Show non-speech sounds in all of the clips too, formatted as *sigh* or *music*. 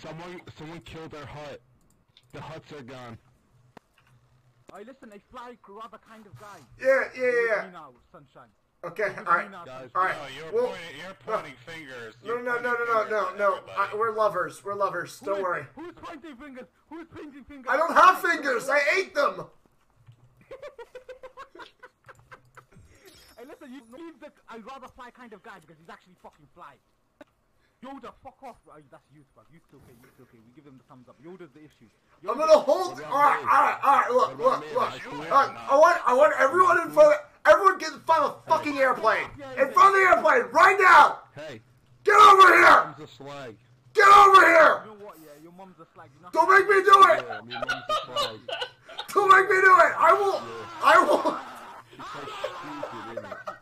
someone, someone killed their hut. The huts are gone. I listen, a fly rather kind of guy. Yeah, yeah, Go with yeah, me now, sunshine. Okay, alright. me Guys. Alright. No, you're Well, pointing. You're pointing fingers. No, You're no, no, pointing no, no, no, no. I, we're lovers. We're lovers. Who Don't is- worry. Who's pointing fingers? Who's pointing fingers? I don't have fingers. I ate them. *laughs* Hey, listen, you leave the I rather fly kind of guy because he's actually fucking fly. Yoda, fuck off. Oh, that's youth, bro. Youth's okay, youth's okay. We give him the thumbs up. Yoda's the issue. I'm gonna hold. Alright, alright, alright. Look, What about look, look. I swear All right, I want, I want everyone in front. Of, everyone get in front of the fucking airplane. In front of the airplane, right now. Hey, Get over here. mom's a slag. Get over here. You know what? Yeah, your mom's a slag. You know Don't make me do it. Yeah, I mean, mom's a slag. *laughs* Don't make me do it. I will. I will. She's so stupid, isn't it?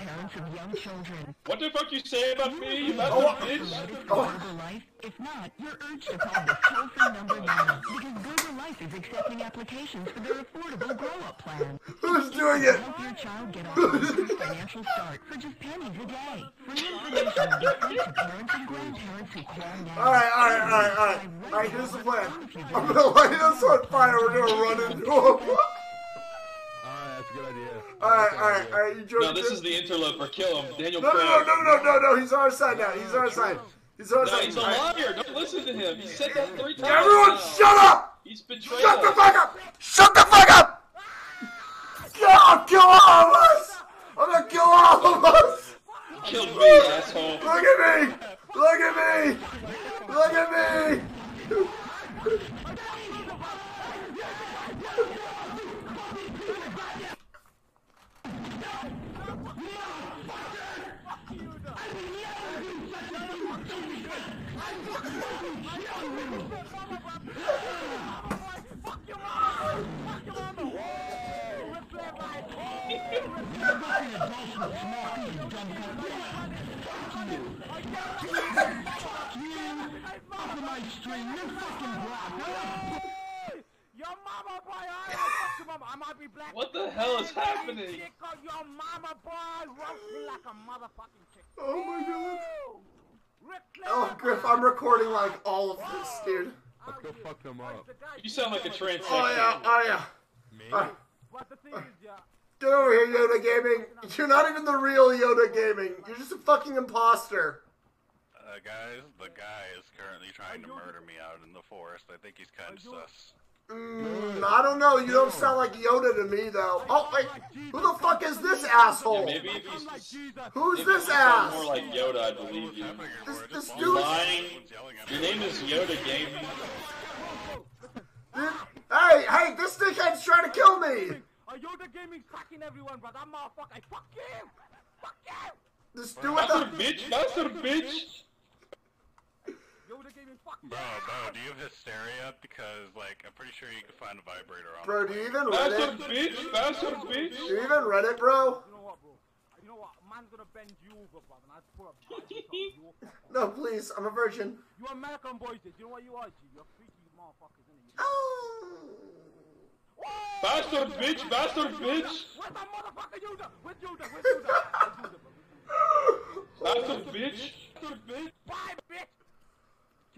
Parents of young children. What the fuck you say about me, you Oh, bitch? Notice for Gerber Life? If not, you're urged to call this toll-free number now because Gerber Life is accepting applications for their affordable grow-up plan. Who's doing it? Help your child get off to a financial start for just pennies a day. Free information will be sent to parents and grandparents who call now. All right, all right, all right, all right. All right. Here's the plan. I'm gonna light us on fire. We're gonna run into him. *laughs* Alright, that's a good idea. All right, all right, all right. You joke. No, this is the interloper. Kill him. Daniel No, no, no, no, no, no, no. He's on our side now. He's on our side. He's on our No, side. he's a liar. Don't listen to him. He said that three times. Everyone, shut up! He's betrayed Shut the fuck up! Shut the fuck up! I'll kill all of us! I'm gonna kill all of us! Killed me, asshole. Look at me! Look at me! Look at me! What the hell is happening? Chick your mama, boy, like a motherfucking chick. Oh my god. Ric Oh, Griff. I'm recording like all of this, dude. Let's go fuck them up. You sound like a transsexual. Oh yeah, oh yeah. Me? Uh, But the thing is, yeah. get over here, Yoda Gaming. You're not even the real Yoda Gaming. You're just a fucking imposter. Uh, guys, the guy is currently trying to murder me out in the forest. I think he's kind of sus. Mm, I don't know. You don't sound like Yoda to me, though. Oh, wait. Who the fuck is this asshole? Maybe if I'm he's Who's if this you sound more ass? like Yoda, I believe you. This, this dude. Lying. someone's yelling at Your name is Yoda Gaming. Hey, hey, this dickhead's trying to kill me. Are Yoda Gaming fucking everyone, bro? That motherfucker. Fuck you. Fuck you. This dude with Bastard the. bitch, bastard bitch. Yoda Gaming, fuck. Bro, bro, do you have hysteria? Because, like, I'm pretty sure you can find a vibrator on Bro, do you plane. even read Bastard it? bitch, bastard bitch. Do you even read it, bro? You know what, bro? You know what? Man's gonna bend you over, brother. And I put a. *laughs* No, please. I'm a virgin. You American boys, do you know what you are, G? You're freaky motherfuckers, innit? You? Oh. Bastard bitch, bastard bitch. Where's that motherfucker Yoda? Where's Yoda? Where's Yoda? *laughs* Where's Yoda, bro? Bastard bitch. Bastard bitch. Bye, bitch!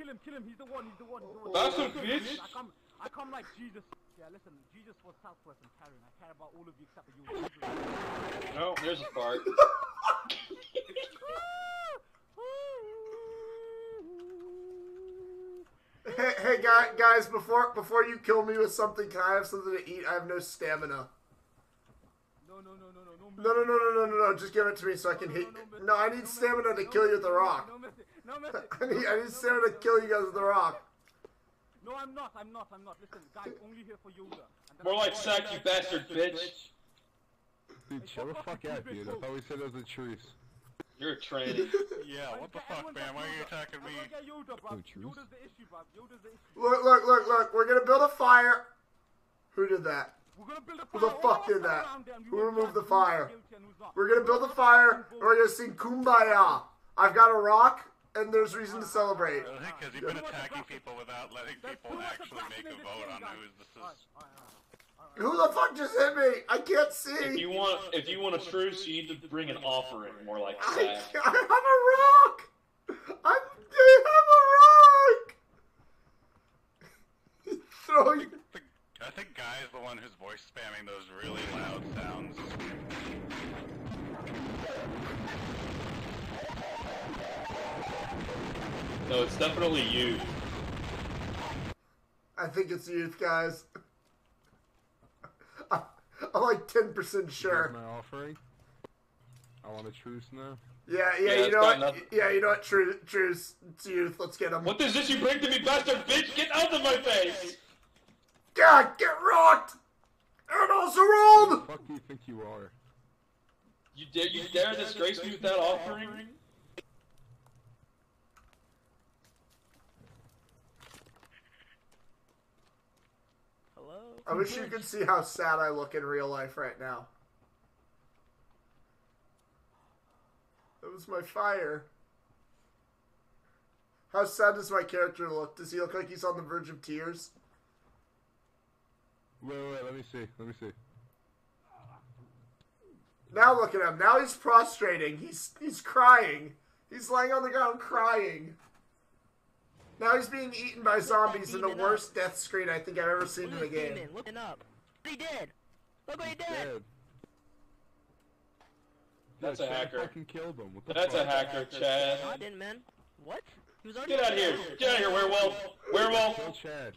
Kill him, kill him. He's the one. He's the one. He's the one. Bastard bitch. I come, I come like Jesus. Yeah, listen. Jesus was selfless and caring. I care about all of you except for you. No, there's a fart. Hey, hey, guy, guys! Before before you kill me with something, can I have something to eat? I have no stamina. No, no, no, no, no, no. No, no, no, no, no, no, no! Just give it to me so I can hit. No, I need stamina to kill you with the rock. No, miss *laughs* it. No. I need, I need stamina to kill you guys with the rock. No, I'm not. I'm not. I'm not. Listen, guys, only here for Yoda. More like going- sack, you bastard bitch. Dude, shut the fuck out, dude. I thought we said it was a truce. You're a tranny. *laughs* Yeah, what the fuck, man? Why are you attacking me? Everyone get Yoda, bro. Oh. Yoda's the issue, bro. Yoda's the issue. Look, look, look, look! We're gonna build a fire. Who did that? We're gonna build a Who the fuck did that? around there and we Who removed the fire? who's guilty and who's not. We're gonna build a fire, and we're gonna sing "Kumbaya." I've got a rock, and there's reason to celebrate. Because been attacking people without letting people actually make a vote on who's. Who the fuck just hit me? I can't see. If you want, if you want a truce, you need to bring an offering, more like I, I have a rock. I'm, I have a rock. *laughs* I think Guy is the one who's voice spamming those really loud sounds. No, it's definitely you. I think it's youth, guys. *laughs* I- I'm like 10% Here's sure. my offering. I want a truce now. Yeah, yeah, Yeah, you know what? nothing- Yeah, you know what? True, truce. It's youth. Let's get him. What is this you bring to me, bastard bitch? Get out of my face! God, get rocked! And also Who rolled! the fuck do you think you are? You dare you dare disgrace me with that offering? I wish you could see how sad I look in real life right now. That was my fire. How sad does my character look? Does he look like he's on the verge of tears? Wait, wait, wait, let me see. Let me see. Now look at him. Now he's prostrating. He's he's crying. He's lying on the ground crying. Now he's being eaten by zombies in the worst death screen I think I've ever seen in a game. Demon, looking up. He did. Look what he did. Dead. That's Yeah, a hacker. fucking killed him. What the That's a hacker, Chad. No, I didn't, man. What? He was already Get out of here! Get out of here, werewolf! Werewolf!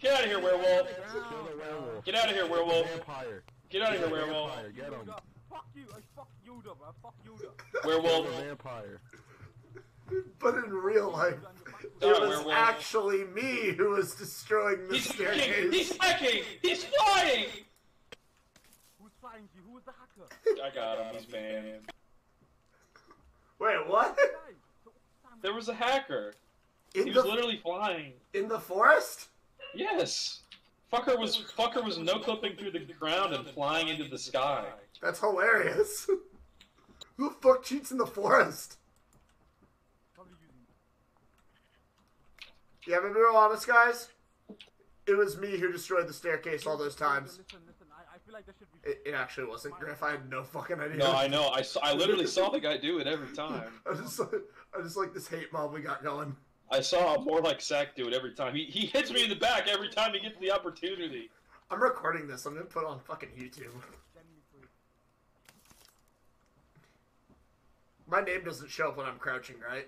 Get out of here, werewolf! Kill the werewolf. Get out of here, werewolf! vampire. Get out of here, werewolf! Get him. Fuck you, I fuck Yoda, bro. Fuck Yoda. Kill Werewolf! the vampire. But in real life, it Sorry, was werewolf. actually me who was destroying the He's hacking! He's hacking! He's flying! Who's flying you? Who was the hacker? I got him, he's banned. Wait, what? Guys, so, Sam, There was a hacker. In He was literally flying. in the forest? Yes! Fucker was fucker was no clipping through the ground and flying into the sky. That's hilarious. *laughs* Who the fuck cheats in the forest? probably using Yeah, but be real honest, guys. It was me who destroyed the staircase all those times. Listen, listen, I, I feel like there should be. It, it actually wasn't Griff. I had no fucking idea. No, I know. I, saw, I literally saw the *laughs* guy do it every time. I just, I just like this hate mob we got going. I saw more like Sack do it every time. He, he hits me in the back every time he gets the opportunity. I'm recording this. I'm gonna put it on fucking YouTube. Send me through. My name doesn't show up when I'm crouching, right?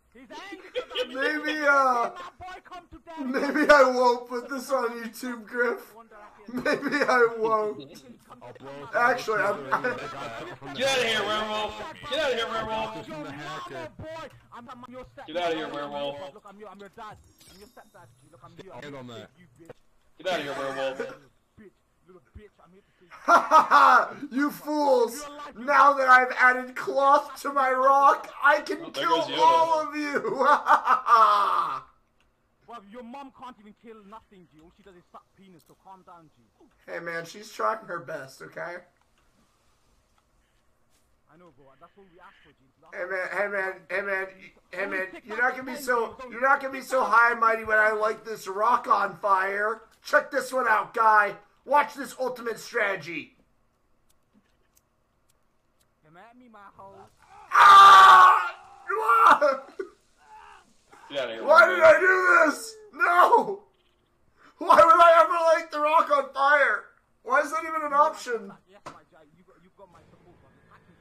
I *laughs* uh, can- Maybe I won't. put this on YouTube, Griff. Maybe oh, to I'm- smithereens. I got something from Get out of here, werewolf! Get out of here, werewolf! Get out Your the hacker. mama, boy. I'm, I'm your step. Get outta here, werewolf. Look, I'm your, I'm your dad. I'm your stepdad. Look, I'm you. I'm on to that. save You bitch. Get out of here, werewolf! You. Ha ha ha! You fools! Now that I've added cloth to my rock, I can Oh, kill all of you! Ha ha ha ha! Well, your mom can't even kill nothing, G. All she does is suck penis, so calm down, G. Hey man, she's trying her best, okay? I know, bro. That's all we ask for, G. Hey man, hey man, hey man, hey man, you're not gonna be so you're not gonna be so high and mighty when I light this rock on fire. Check this one out, guy. Watch this ultimate strategy. Come at me, my hoe. Ah! Get out of here, Why did! I do this? No! Why would I ever light the rock on fire? Why is that even an option? Yes, my G. You got, you got my support, bro. Hack me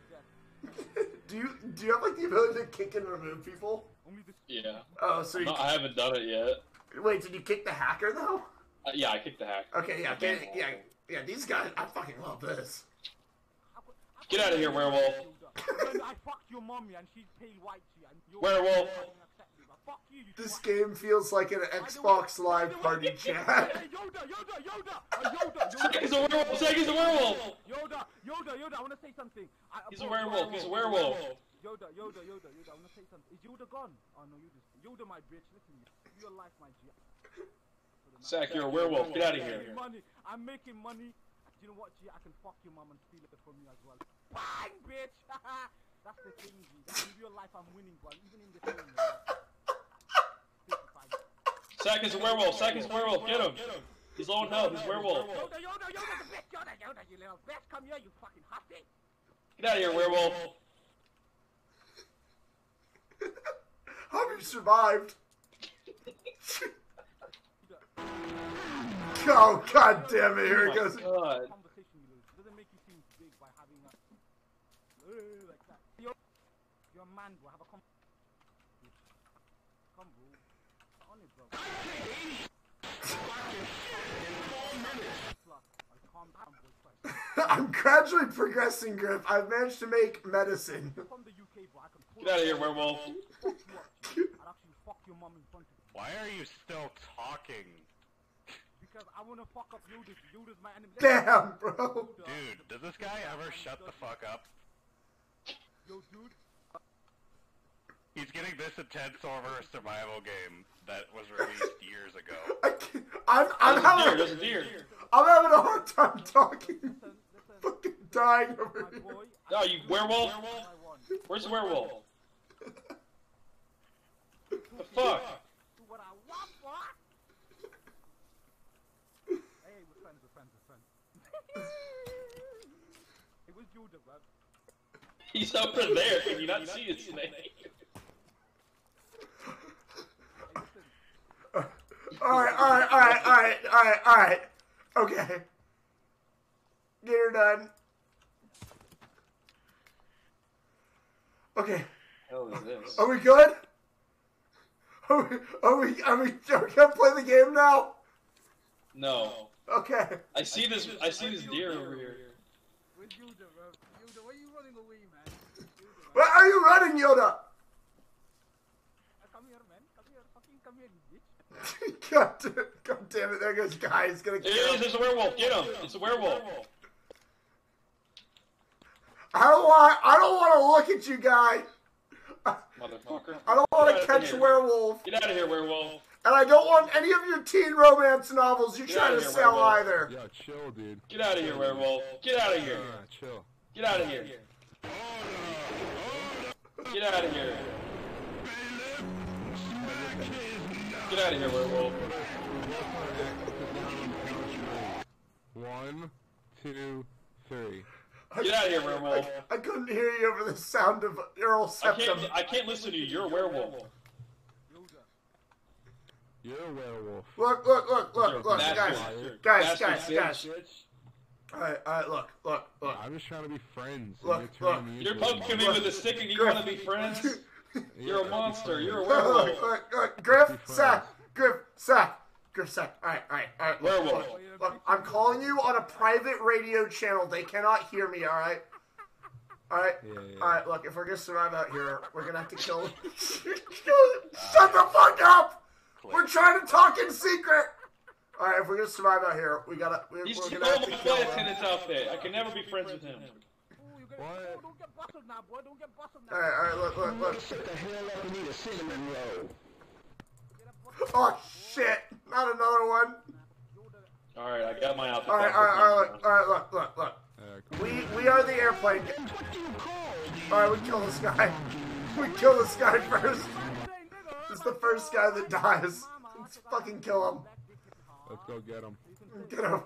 to death. Do you do you have like the ability to kick and remove people? Yeah. Oh, so you, No, I haven't done it yet. wait, did you kick the hacker though? Uh, yeah, I kicked the hack. Okay, yeah, I banned okay, all yeah, yeah. These guys, I fucking love this. Get out of here, werewolf! I fucked your mommy and she's pale white, And you're Werewolf. Fuck you, you This game feels like an Xbox Live party chat. Yoda, Yoda, Yoda, uh, Yoda, Zack Yoda. *laughs* is a werewolf! Zack is a werewolf! Yoda, Yoda, Yoda, I want to say something. I, He's a bro, werewolf! He's a werewolf! Yoda, Yoda, Yoda, Yoda, I want to say something. Is Yoda gone? Oh no, Yoda's Yoda, my bitch. Listen, you your life, my G. For the Zach, you're a werewolf. Get out of here. Money. I'm making money. You know what, G? I can fuck your mom and steal it from you as well. Bang, bitch! *laughs* That's the thing, G. That's in real life, I'm winning, bro. Even in the film. man. 55. Zach is a werewolf. Zach is a werewolf. Get him. He's low in health. He's a werewolf. Yoda, Yoda, Yoda, the bitch! Yoda, Yoda, you little bitch! Come here, you fucking hussy! Get out of here, werewolf. *laughs* How have you survived? *laughs* oh god damn it! Here it oh goes. God. You lose. Doesn't make you seem big by having a. Like that. You're, you're man, bro. Have a com. Come. On it, bro. I'll calm down, boy. First. I'm gradually progressing, Griff. I've managed to make medicine. From the UK, bro. I can pull Get out of here, werewolf. fuck you up. G. I'd actually fuck your mom in front of you. Why are you still talking? Because I wanna fuck up Yoda. Yoda's my enemy. Damn, bro. Dude, does this guy ever shut the fuck up? Yo, dude. He's getting this intense over a survival game that was released *laughs* years ago. I can't, I'm, I'm There's a deer. having, There's a deer. I'm having a hard time talking. Listen, listen. Fucking dying over My here. No, you werewolf. I. Where's the werewolf? The fuck? Do what I want, boy. Hey, we're friends, we're friends, we're friends. It was Yoda. He's over there. Can you not see his snake? *laughs* Alright, alright, alright, alright, alright, alright. Okay. Get her done. Okay. hell is this? Are we good? Are we, are we, are we, are we gonna play the game now? No. Okay. I see this. I see this deer over here. Where's Yoda, bro? Yoda, you running away, man? Man. Where are you running, Yoda? Come here, man. Come here. Fucking come here, you bitch. *laughs* God, damn- God damn it, there goes Guy. He's gonna There kill it is. him. There's a werewolf. Get him. It's a werewolf. I don't want, I don't want to look at you, Guy. Motherfucker. I don't want Get to catch here. werewolf. Get out of here, werewolf. And I don't want any of your teen romance novels you Get try to here, sell werewolf. either. Yo, chill, dude. Get out of here, werewolf. Get out of here. Chill. Get out of here. Get out of here. Get out of here, werewolf. One, two, three. Get out of here, werewolf. I couldn't hear you over the sound of Earl I can't. I can't listen to you. You're a werewolf. You're a werewolf. Look, look, look, look, look, bastard. guys. You're Guys, guys, bitch. Alright, alright, look, look, look. I'm just trying to be friends. Look, you're look. You're poking me with a stick and you Griff. want to be friends? *laughs* Yeah, You're a monster. You're a Look, werewolf. look, look, Griff, Be friends. Sack, Griff, Sack, Griff, Sack. Alright, alright, alright. Look, Werewolf. Look, look, I'm calling you on a private radio channel. They cannot hear me, alright? Alright? Yeah, yeah. Alright, look, if we're gonna survive out here, we're gonna have to kill *laughs* Shut the fuck up! We're trying to talk in secret! Alright, if we're gonna survive out here, we gotta. We're, He's we're too gonna have to kill him. out there. I can never be friends with him. You get, What? oh, don't get busted now, boy. Don't get busted now. Alright, alright, look, look, look. Shut the hell up and eat a cinnamon roll. Get a busted Oh shit! Not another one. All right, I got my outfit. Alright, back. alright, alright, alright, look, look, look. Uh. We we are the airplane. What do you call? Alright, we kill this guy. *laughs* We kill this guy first. This is the first guy that dies. Let's fucking kill him. Let's go get him. Get him.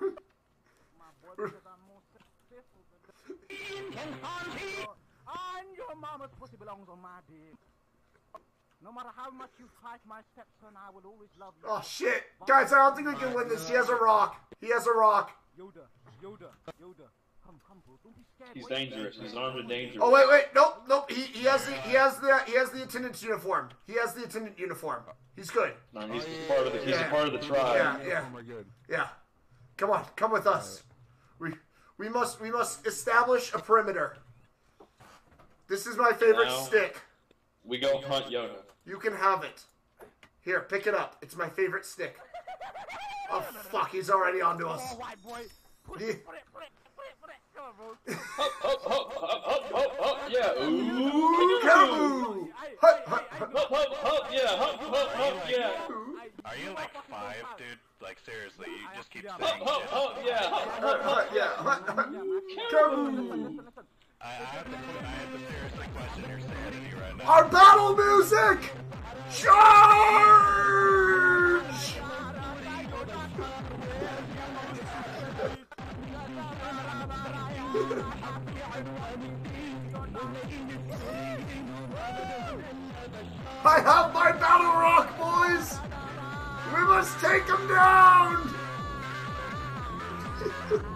And your mama's pussy belongs on my dick. No matter how much you fight my stepson, I will always love you. Oh shit. Guys, I don't think we can win this. He has a rock. He has a rock. Yoda, Yoda, Yoda. Come, come, bro. Don't be scared. He's dangerous. scared? He's armed and dangerous. Oh wait, wait, nope, nope. He he has the he has the he has the attendant's uniform. He has the attendant uniform. He's good. No, he's just part of the. He's Yeah. a part of the tribe. Yeah, yeah. Oh my good. Yeah. Come on, come with us. We we must we must establish a perimeter. This is my favorite Now- stick. We go hunt Yoda. You can have it. Here, pick it up. It's my favorite stick. Oh fuck, he's already onto us. Oh, white boy. Put Yeah. it, put it, put it, put it, put it. Come on, bro. Up, up, up, up, up, up, up, yeah. Ooh. Ooh, kaboo! Hut, hut, hut. Hup, hup, hup, yeah, hup, hup, hup, yeah. Are you like five, dude? Like seriously, you just keep Hup, saying hup, shit. hup, yeah, hup, Hut, hup, hut, hup. yeah. Hut, hut. I, I have to, I have to seriously question your sanity right now. Our battle music! Charge! I have my battle rock, boys! We must take him down! *laughs*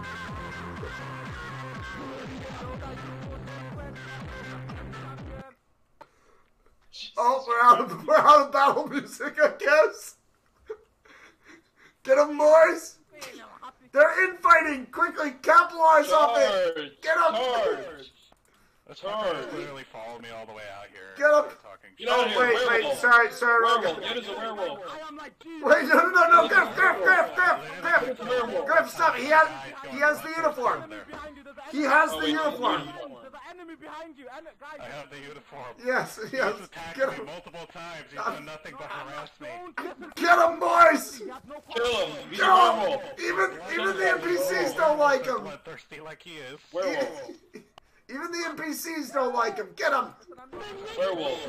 Oh, we're out of we're out of battle music, I guess. Get them, boys! They're infighting! Quickly, capitalize off it! Get up! charge. This Charge. fucker literally followed me all the way out here. Get up. and Talking Get shit. out Oh of here, wait, wait, werewolf. sorry, sorry, wrong Werewolf, guy. get us a werewolf. I am like Jesus. Wait, no, no, no, no, Griff, Griff, Griff, Griff, Griff, Werewolf. Griff, stop! He has, he has the uniform. Behind you, there's an He has Oh, the uniform. There's enemy behind you, and guys. I have the uniform. Yes, yes. He's attacked Get me him, multiple times. He's done nothing but harass me. Get him, boys! He has no Kill him. He's Kill him! werewolf. Even, even the NPCs don't like him. Bloodthirsty like he is. Werewolf. Even the NPCs don't like him. Get him! Werewolf.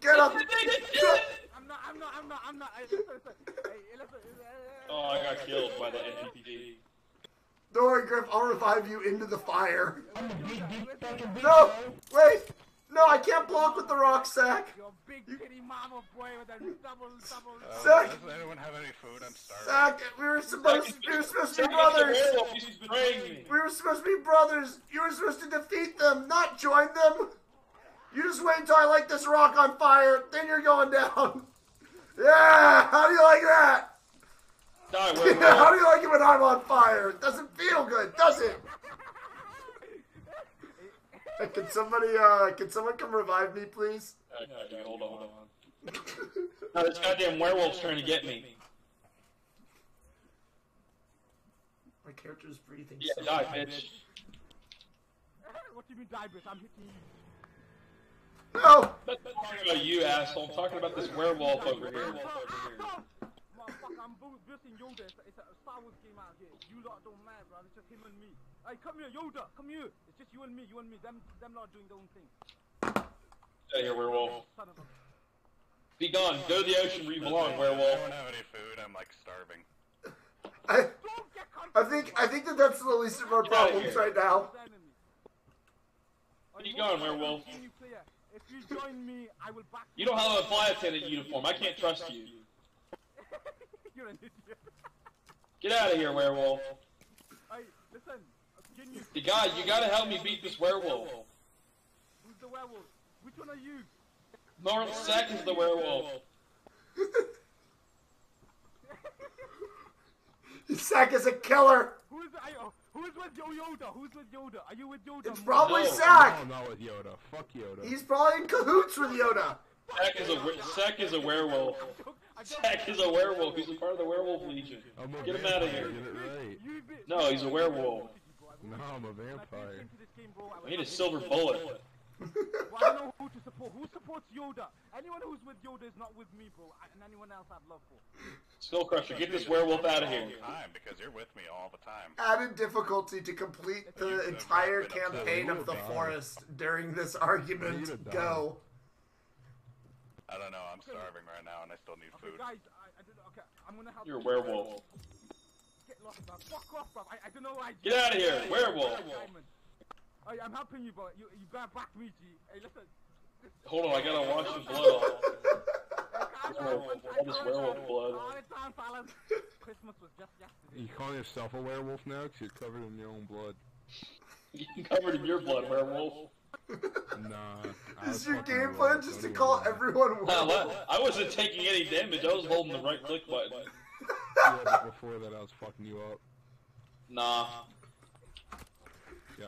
Get him! I'm not, I'm not, I'm not, I'm not. Hey, listen, listen. Hey, listen. Oh, I got killed by the NPC. Don't worry, Griff. I'll revive you into the fire. No, wait. No, I can't block with the rock sack. Your big kitty mama boy with that double, double. Uh, Zach. Does anyone have any food? I'm starving. Sack, we were supposed, we were supposed to be Zach, it's a brothers. werewolf. He's betraying me. We were supposed to be brothers. You were supposed to defeat them, not join them. You just wait until I light this rock on fire, then you're going down. *laughs* Yeah, how do you like that? Die, *laughs* how do you like it when I'm on fire? It doesn't feel good, does it? Hey, *laughs* Can somebody, uh, can someone come revive me, please? Okay, dude, hold on, hold on. *laughs* Now this goddamn werewolf's trying to get me. My character's breathing. Yeah, so die, hard. bitch. *laughs* What do you mean, die, bitch? I'm hitting you. No, I'm not talking about you, asshole. I'm talking about this werewolf over here. Motherfucker, I'm bu- versing Yoda. It's, it's a Star Wars game out here. You lot don't matter, bro. It's just him and me. Hey, come here, Yoda. Come here. It's just you and me. You and me. Them, them lot doing their own thing. Get here, werewolf. Son of a. Be gone. Go to the ocean where you belong, werewolf. I don't have any food. I'm like starving. I, I think, I think that that's the least of our problems right now. enemy. Where you going, werewolf? If you join me, I will back You don't have a fly attendant uniform. I can't trust you. *laughs* You're an idiot. Get out of here, werewolf. Hey, listen. Can you? The guy, you gotta help me beat this werewolf. Who's the werewolf? *laughs* Which one are you? North Sack is the werewolf. Sack is a killer. Who is I, oh, Who is with Yo Yoda? Who's with Yoda? Are you with Yoda? It's probably No. Sack. No, not with Yoda. Fuck Yoda. He's probably in cahoots with Yoda. Sack is a Sack is a werewolf. Sack is a werewolf. He's a part of the werewolf legion. Get him out of here. Get it right. You be- No, he's a werewolf. No, I'm a vampire. came game, bro, I I need a silver bullet. Well, I don't know who to support. Who supports Yoda? Anyone who's with Yoda is not with me, bro. I- And anyone else I've love for. Skull Crusher, get this werewolf out of here. All the time because you're with me all the time. Added difficulty to complete the entire campaign of the forest during this argument. Go. I don't know. I'm starving right now and I still need Okay, food. guys, I, I don't know. Okay, I'm gonna help. You're a you. werewolf. Get lost, bro. Fuck off, bro. I, I don't know why. Get out of here, werewolf. Diamond. I, I'm helping you, but you you gotta back me, G. Hey, listen. Hold on, I gotta wash the blood off. Hey, calm werewolf, all this werewolf blood. Calm it down, fellas. Christmas was just yesterday. You calling yourself a werewolf now? Cause you're covered in your own blood. you're covered in your blood, werewolf. Nah. I Is your game plan just to call everyone werewolf? I wasn't taking any damage. I was holding the right click button. Yeah, but before that, I was fucking you up. Nah. Yeah.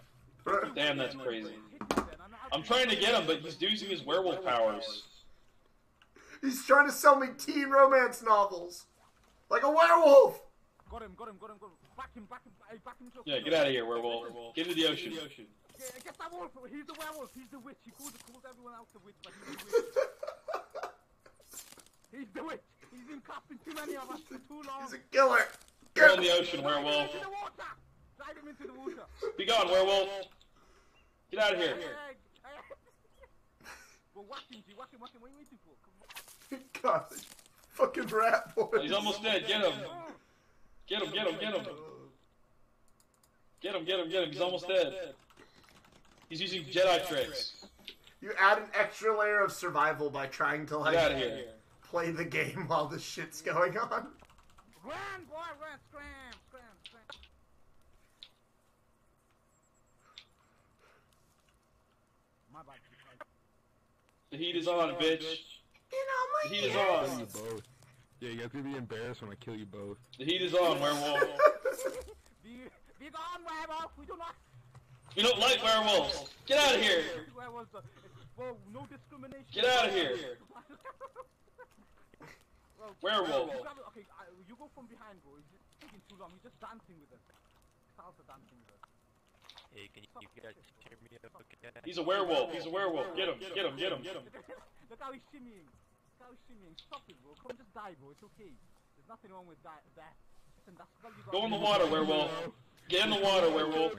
Damn, that's crazy. Hit me then. I'm, trying to get him, but he's using his werewolf powers. He's trying to sell me teen romance novels. Like a werewolf. Got him, got him, got him, got him. Back him, back him, hey, back him Yeah, get out of here, werewolf. Get into the ocean. Get, get that wolf. He's the werewolf. He's the witch. He calls, calls everyone else the witch, but he's the witch. *laughs* he's the witch. He's been cuffing too many of us for too long. He's a killer. Go in the ocean, werewolf. Into the water. Drive him into the water. Be gone, werewolf. Get out of here. Well, whack him, G. Whack him, whack him. What are you waiting for? Come on. God, fucking rat boy. Oh, he's almost dead. Get him. Get him, get him, get him. Get him, get him, get him. He's almost dead. He's using Jedi tricks. You add an extra layer of survival by trying to Get out of here. Play the game while this shit's going on. Run, boy, run. Scram, scram, scram. My bad. G. The heat is on, bitch. You know, The my heat is on. you both. Yeah, you guys gonna be embarrassed when I kill you both. The heat is on, werewolf. *laughs* Be, be gone, werewolf. We do not. We don't like werewolves. Get out of here. Well, no discrimination. Get out of here. *laughs* Well, Werewolf. You gotta, okay, I, you go from behind, bro. He's just taking too long. He's just dancing with us. Salsa dancing with us. Hey, can you guys hear me okay? He's a werewolf. He's a werewolf. Get him, get him, get *laughs* him. Look how he's shimmying. Look how he's shimmying. Stop it, bro. Come just die, bro. It's okay. There's nothing wrong with that. that. Listen, that's all you got. Go in the water, werewolf. Get in the water, werewolf.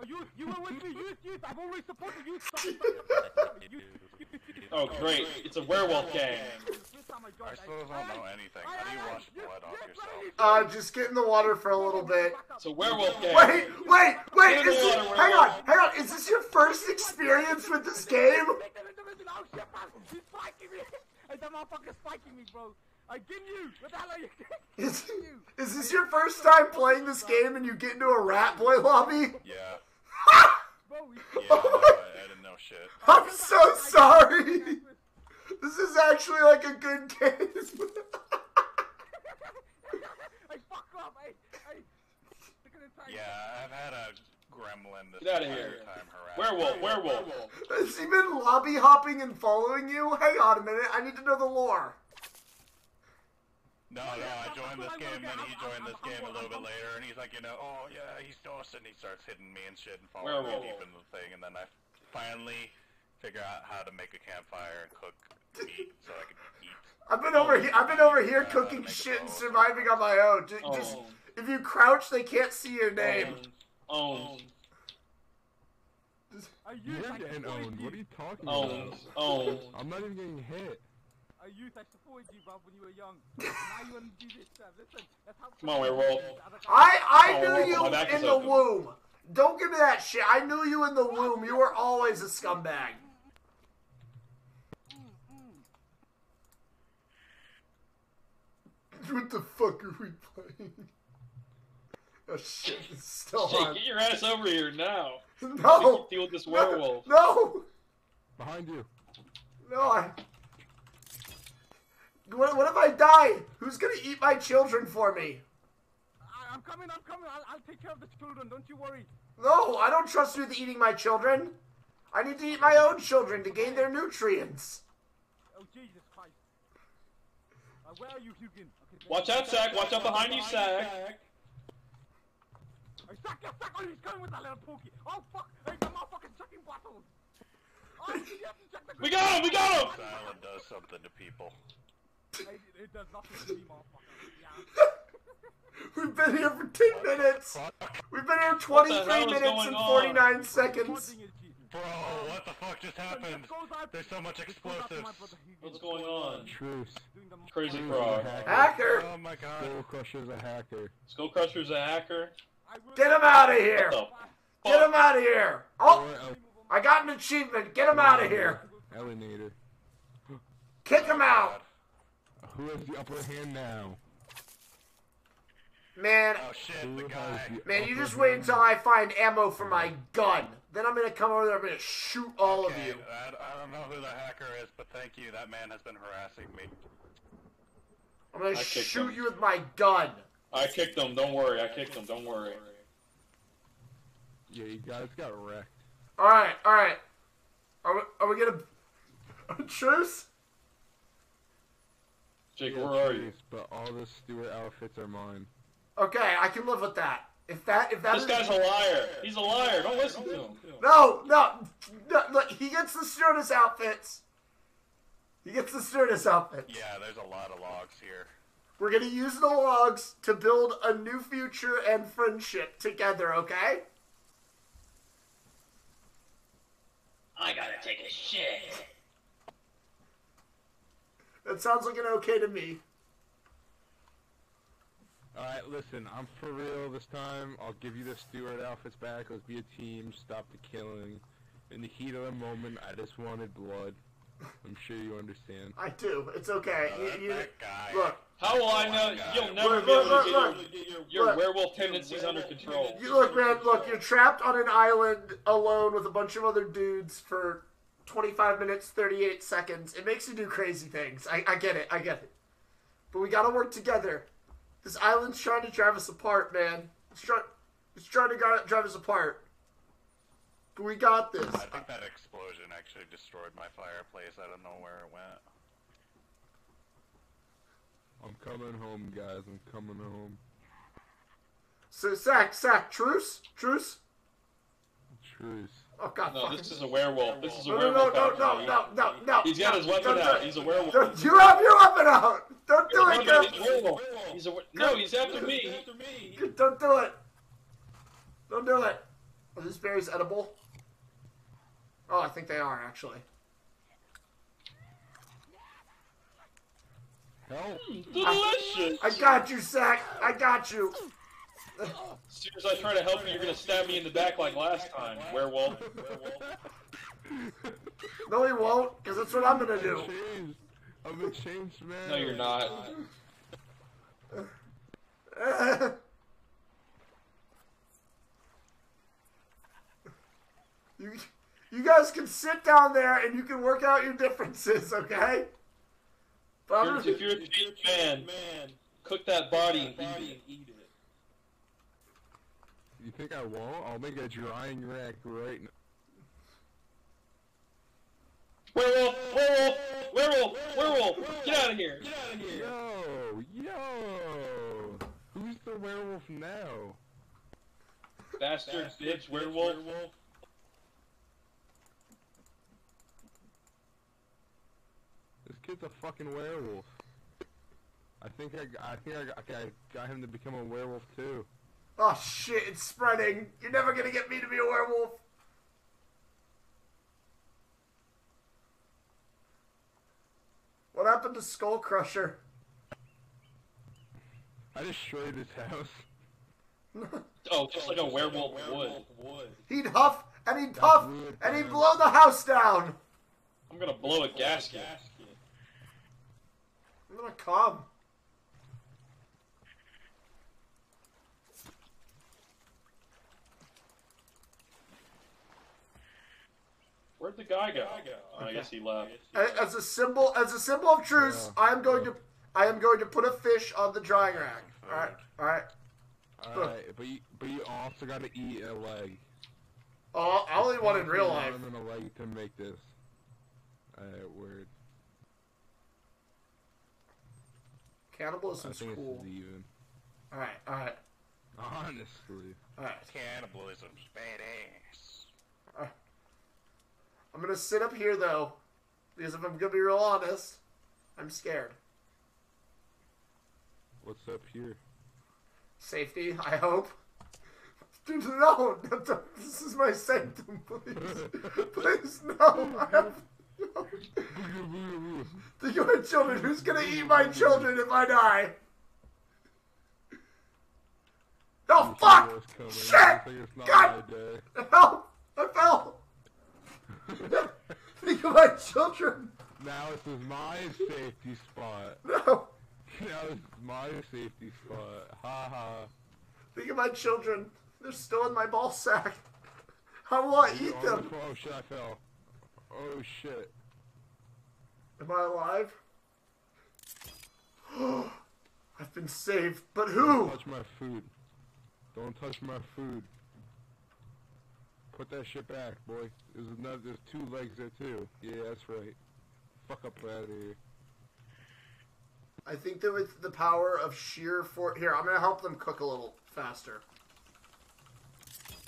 Oh, you, you were with me. Youth, youth. I've always supported you. Stop, stop, stop, stop. Youth, youth. Oh, great. It's a werewolf gang. First I I still don't know anything. How do you wash blood off yourself? Uh, just get in the water for a little bit. It's a werewolf gang. Wait, wait, wait! Get in the Is this, hang on, hang on. Is this your first experience with this game? Take them into the oh shit, man. He's spiking me. That motherfucker's spiking me, bro. I give you. What the hell are you? Is, is this your first time playing this game and you get into a rat boy lobby? Yeah. Bro, we. Yeah, I, I didn't know shit. *laughs* I'm so sorry. This is actually like a good game. Hey, *laughs* fuck off. Hey, hey. Look at the time. Yeah, I've had a gremlin this Get outta entire here. time harass. Werewolf, werewolf. Has he been lobby hopping and following you? Hang on a minute. I need to know the lore. No, no, I joined this game, then he joined this game a little bit later, and he's like, you know, oh yeah, he's toast, and he starts hitting me and shit and following me Werewolf. deep into the thing, and then I finally figure out how to make a campfire and cook meat so I can eat. I've been over here. I've been over here Uh, cooking shit and surviving on my own. Just, Oh. just if you crouch, they can't see your name. Owned. A You're youth, getting owned. What are you. you talking Owned. about? Owned. I'm not even getting hit. A youth, I supported you, bro, when you were young. *laughs* now you want to do this stuff. Listen, that's how. Come on, werewolf. I I Oh, knew well, you in the open. womb. Don't give me that shit. I knew you in the womb. You were always a scumbag. *laughs* What the fuck are we playing? Oh shit, it's still Jake, on. get your ass over here now. *laughs* No! Deal with this werewolf. No! Behind you. No, I. What, what if I die? Who's gonna eat my children for me? I, I'm coming, I'm coming. I'll, I'll take care of the children. Don't you worry. No, I don't trust you with eating my children. I need to eat my own children to gain their nutrients. Oh, Jesus Christ. Uh, where are you, Hugin? Okay, Watch out, Sack. Watch out behind you, Sack. Hey, suck your suck! Oh, he's coming with that little pokey. Oh, fuck! Hey, the motherfucker's chucking bottles. Oh, *laughs* he hasn't checked the We got him. We got him. Silent does something to people. Hey, it, it does nothing to me, motherfucker. Yeah. We've been here for 10 minutes. We've been here 23 minutes going and on? 49 seconds. Recording it, Jesus. Bro, what the fuck just happened? This goes out- There's so much this goes out to my explosives. What's going on? Truce. Doing the Crazy Truce frog. hacker. Hacker, Oh my god. Skull Crusher's a hacker. Skull Crusher's a hacker. Get him out of here. Get him out of here. Oh, I got an achievement. Get him out of here. Elinator. Kick him out. Who has the upper hand now? Man, Oh shit, the guy. the man, you just wait until I find ammo for my gun. Then I'm gonna come over there. I'm gonna shoot all of you. I, I don't know who the hacker is, but thank you. That man has been harassing me. I'm gonna shoot him. you with my gun. I kicked him. Don't worry. I kicked him. Don't worry. Yeah, you guys got wrecked. All right, all right. Are we, are we gonna *laughs* a truce? Jake, Yeah, where are you? But all the steward outfits are mine. Okay, I can live with that. If that if that This is- guy's a liar. He's a liar. Don't listen to him. No, no, no, look, he gets the stewardess outfits. He gets the stewardess outfits. Yeah, there's a lot of logs here. We're gonna use the logs to build a new future and friendship together, okay? I gotta take a shit. That sounds like an okay to me. Alright, listen, I'm for real this time. I'll give you the steward outfits back. Let's be a team. Stop the killing. In the heat of the moment, I just wanted blood. I'm sure you understand. I do. It's okay. Oh, You- that, you- guy. look, How will I know? You'll never Look, be able look, to look, get your, your look. werewolf tendencies under control. you look, man. Look, you're trapped on an island alone with a bunch of other dudes for 25 minutes, 38 seconds. It makes you do crazy things. I, I get it. I get it. But we gotta work together. This island's trying to drive us apart, man. It's trying. It's trying to got- drive us apart. But we got this. I think that explosion actually destroyed my fireplace. I don't know where it went. I'm coming home, guys. I'm coming home. So, Sack, Sack, truce, truce. Truce. Oh God, No, this is a werewolf. This is a no, no, no, no, no, no, no, no. He's got his weapon out. He's a werewolf. Don't, you have your weapon out. Don't do it, no, he's a werewolf. He's a no, he's after me. Don't do it. Don't do it. Are these berries edible? Oh, I think they are actually. Help! Delicious. I got you, Sack. I got you. As soon as I try to help you, you're gonna stab me in the back like last time. Werewolf. No, he won't, because that's what I'm gonna do. Changed. I'm a changed man. No, you're not. *laughs* you, you guys can sit down there and you can work out your differences, okay? But You're- if you're a cheap man, cook that body and eat it. You think I won't? I'll make a drying rack right now. Werewolf! Werewolf! Werewolf! Werewolf! Get out of here! Get out of here! Yo, yo! Who's the werewolf now? Bastard, bitch, werewolf. This kid's a fucking werewolf. I think I, I think I, got- I got him to become a werewolf too. Oh shit, it's spreading. You're never gonna get me to be a werewolf. What happened to Skull Crusher? I destroyed his house. *laughs* Oh, just like a werewolf would. He'd huff and he'd puff and he'd blow the house down. I'm gonna blow a gasket. I'm gonna come. Where'd the guy go? Oh, I guess he left. As a symbol, as a symbol of truce, I am going to, I am going to put a fish on the drying rack. All right, all right. Alright, but you, but you also gotta eat a leg. Oh, I only want in real An life. arm and a leg to make this. Uh, Alright, word. I Cannibalism's think cool. this is even. All right, all right, Honestly. all right. Cannibalism's badass. I'm gonna sit up here though, because if I'm gonna be real honest, I'm scared. What's up here? Safety, I hope. *laughs* Dude, no, no, this is my sanctum, please, *laughs* please, no. I have. No. *laughs* Think of my children. Who's gonna eat my children if I die? No, fuck! Shit! Looks like it's not God! Help! I fell! *laughs* Think of my children! Now this is my safety spot. No! Now this is my safety spot. Ha ha. Think of my children. They're still in my ball sack. How will I eat them? Oh shit, I fell. Oh shit. Am I alive? *gasps* I've been saved, but who? Touch my food. Don't touch my food. Put that shit back, boy. There's another. There's two legs there too. Yeah, that's right. Fuck up out of here. I think that with the power of sheer force. Here, I'm gonna help them cook a little faster.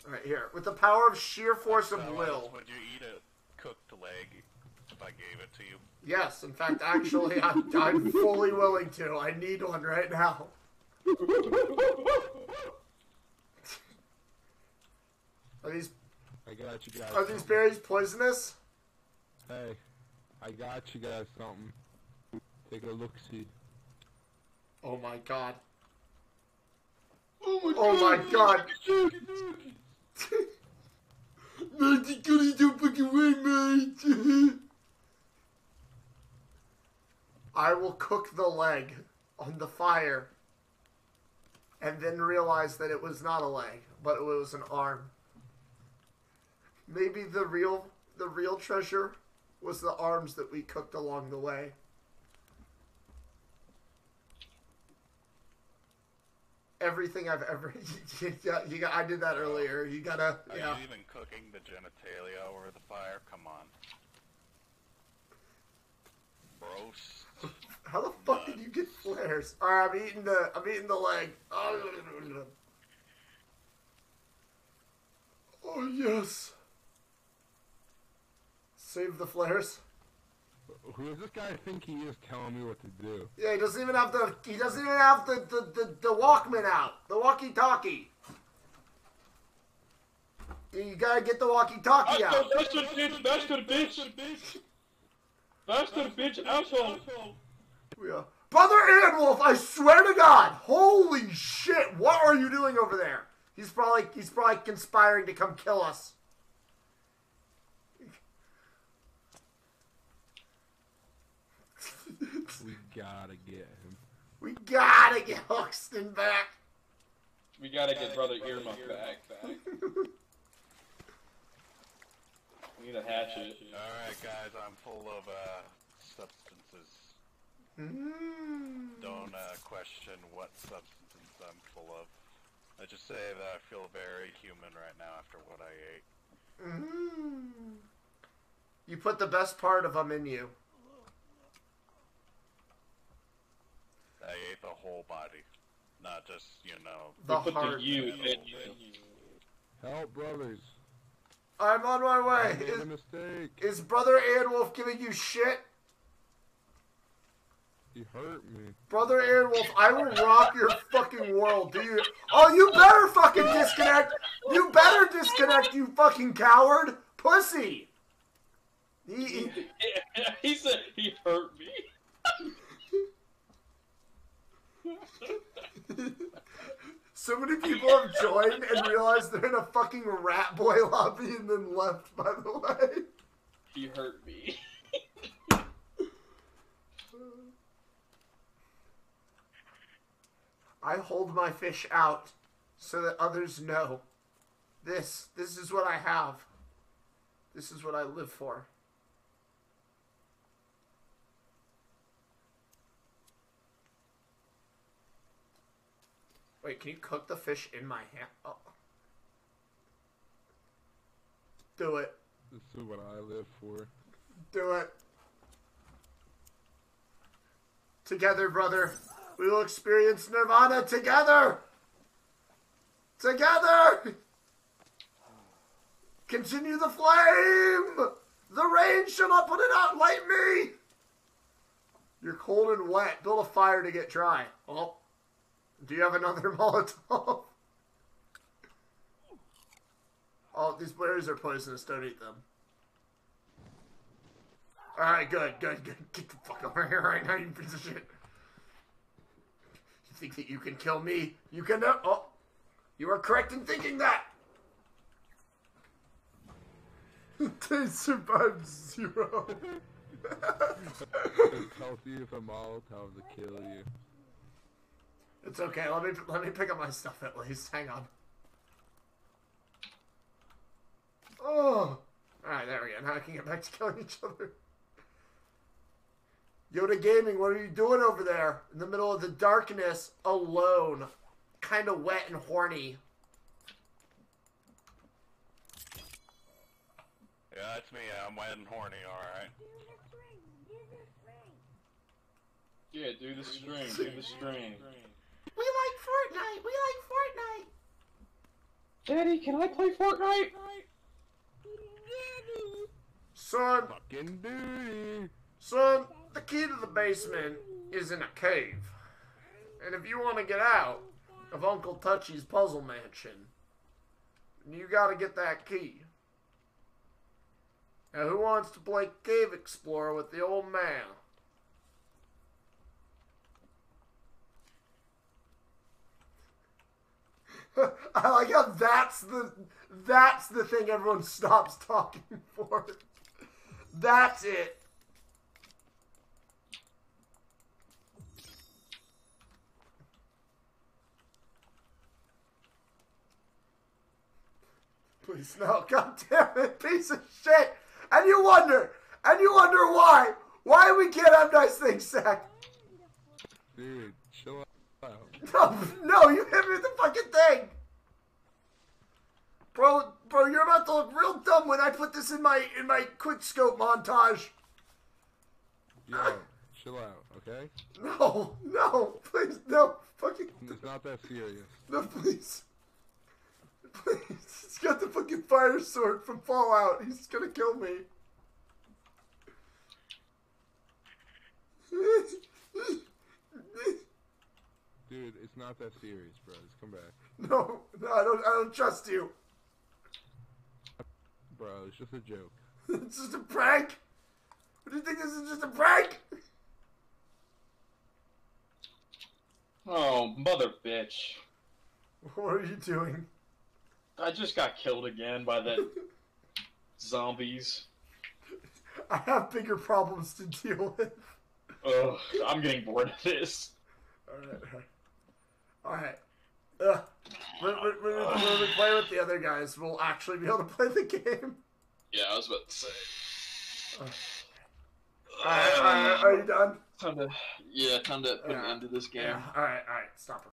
All right, here. With the power of sheer force of will. Would you eat a cooked leg if I gave it to you? Yes, in fact, actually, I'm, I'm fully willing to. I need one right now. Are these I got you guys. are these berries poisonous? Hey, I got you guys something. Take a look, see. Oh my god. Oh my oh god. Mate, *laughs* you don't fucking away, mate. I will cook the leg on the fire and then realize that it was not a leg, but it was an arm. Maybe the real the real treasure was the arms that we cooked along the way. Everything I've ever *laughs* you got, you got, I did that earlier. You gotta Are yeah. you even cooking the genitalia over the fire? Come on. Gross. How the fuck did you get flares? Alright, I'm eating the I'm eating the leg. Oh yes. Save the flares. Who does this guy think he is telling me what to do? Yeah, he doesn't even have the he doesn't even have the the, the, the Walkman out. The walkie talkie. You gotta get the walkie talkie out. Bastard, bitch, bastard, bitch. Bastard, bitch, asshole. Yeah. Brother Anwolf, I swear to God, holy shit, what are you doing over there? He's probably he's probably conspiring to come kill us. We gotta get him. We gotta get Huxton back. We gotta get Brother Earmuff back. back. *laughs* We need a hatchet. Alright, guys, I'm full of, uh, substances. Mm. Don't, uh, question what substances I'm full of. I just say that I feel very human right now after what I ate. Mm. You put the best part of them in you. I ate the whole body. Not just, you know, The Put heart. the you in you. Help, brothers. I'm on my I way. made a Is, mistake. is Brother Anwolf giving you shit? He hurt me. Brother Airwolf, I will rock your fucking world, do you? Oh, you better fucking disconnect! You better disconnect, you fucking coward! Pussy! He, he, *laughs* he said he hurt me. *laughs* so many people have joined and realized they're in a fucking rat boy lobby and then left, by the way. He hurt me. I hold my fish out so that others know. This, this is what I have. This is what I live for. Wait, can you cook the fish in my hand? Oh. Do it. This is what I live for. Do it. Together, brother. We will experience Nirvana together. Together. Continue the flame. The rain shall not put it out. Light me. You're cold and wet. Build a fire to get dry. Oh. Do you have another *laughs* Molotov? Oh, these berries are poisonous. Don't eat them. Alright, good, good, good. *laughs* Get the fuck over here right now, you piece of shit. You think that you can kill me? You can. Uh, oh, you are correct in thinking that. *laughs* they survived zero. It tells you if a Molotov to kill you. It's okay. Let me let me pick up my stuff at least. Hang on. Oh, all right. There we go. Now I can get back to killing each other. Yoda Gaming, what are you doing over there in the middle of the darkness, alone, kind of wet and horny? Yeah, it's me. I'm wet and horny, alright. Yeah, do the stream, do the stream. We like Fortnite. We like Fortnite. Daddy, can I play Fortnite? Son, Fucking duty. son, the key to the basement is in a cave. And if you want to get out of Uncle Touchy's puzzle mansion, you gotta get that key. Now, who wants to play Cave Explorer with the old man? *laughs* I like how that's the that's the thing everyone stops talking for. That's it. Please no, god damn it, piece of shit. And you wonder, and you wonder why. Why we can't have nice things, Zach. Dude. No, no, you hit me with the fucking thing. Bro, bro, you're about to look real dumb when I put this in my in my quick scope montage. Yo, chill out, okay? No, no, please, no, fucking, It's not that serious. no, please. Please, he's got the fucking fire sword from Fallout. He's gonna kill me. *laughs* Dude, it's not that serious, bro. Just come back. *laughs* No, no, I don't, I don't trust you. Bro, it's just a joke. *laughs* It's just a prank. What do you think this is just a prank? Oh, mother bitch. *laughs* What are you doing? I just got killed again by the zombies. I have bigger problems to deal with. Ugh, I'm getting bored of this. Alright. Alright. Ugh. When, when, when, we- when we play with the other guys, we'll actually be able to play the game. Yeah, I was about to say. Alright, alright, are you done? Time to, yeah, time to put an end to this game. Yeah. Alright, alright, stop